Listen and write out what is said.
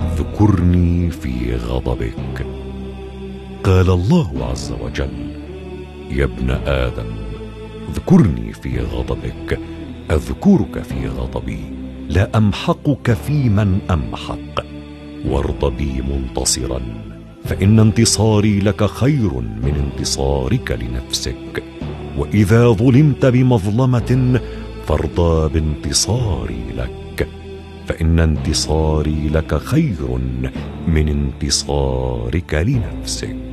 اذكرني في غضبك. قال الله عز وجل يا ابن آدم اذكرني في غضبك. أذكرك في غضبي لأمحقك في من أمحق. وارض بي منتصرا فإن انتصاري لك خير من انتصارك لنفسك. وإذا ظلمت بمظلمة فارضى بانتصاري لك. فإن انتصاري لك خير من انتصارك لنفسك.